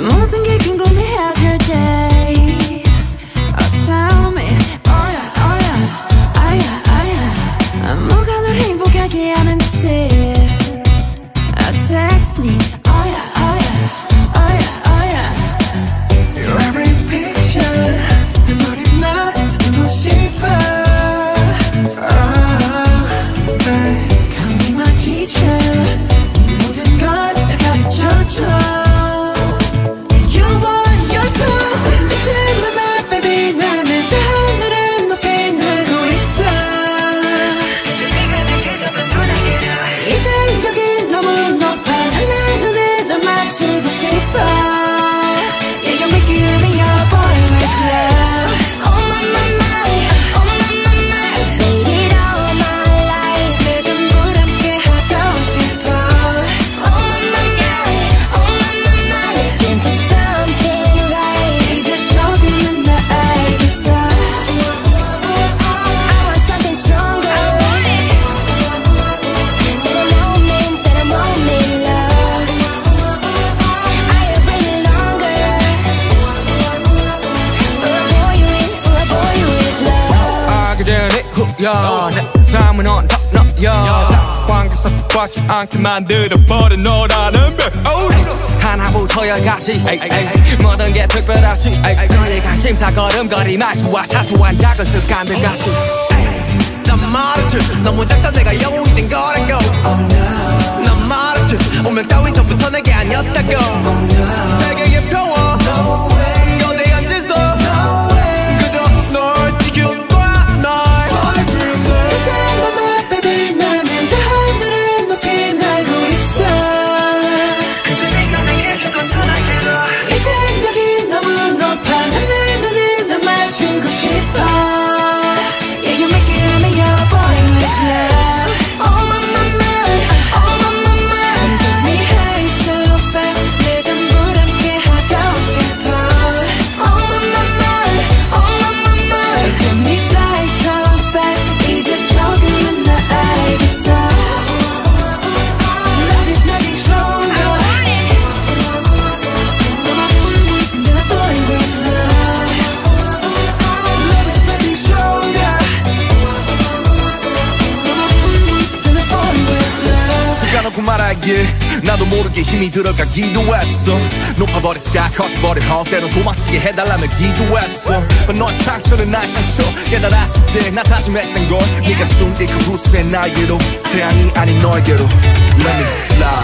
모든 게 궁금해하 후여 내 삶은 언덕 너여 사관계 사슬받지 않게 만들어버린 너라는 배 하나부터 열까지. 에이, 에이. 모든 게 특별하지. 관심사 걸음걸이 말투와 사소한 작은 습관들 같이. 에이. 난 말했지. 너무 작다 내가 영웅이 된 거라고. 난 말했지. 운명 따윈 전부터 내게 아니었다고. 세계 길 나도 모르게 힘이 들어가 기도 했어. 높아버린 스카 커져버린 헛 때론 도망치게 해달라며 기도했어. But 너의 상처는 나의 상처. 깨달았을 때 나 다짐했던 건 네가 준이그 후세 나에게로. 태양이 아닌 너에게로. Let me fly